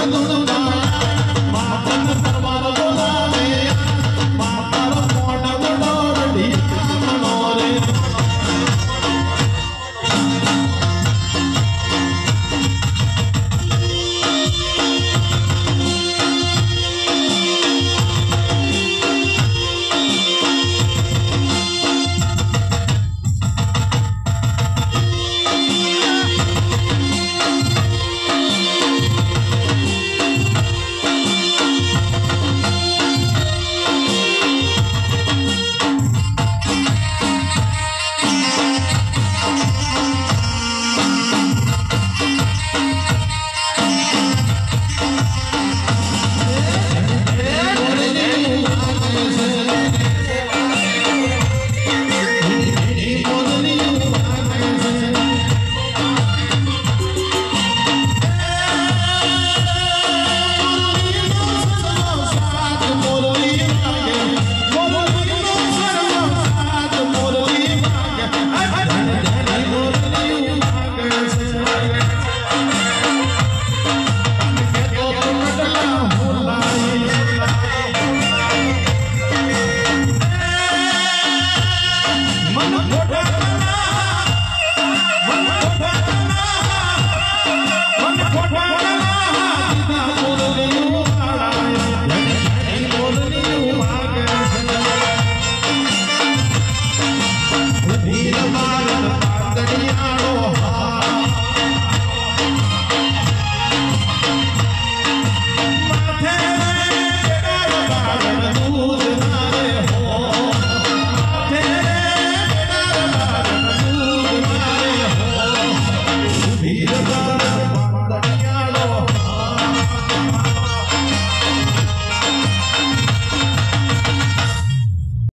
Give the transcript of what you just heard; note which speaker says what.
Speaker 1: no, no, no.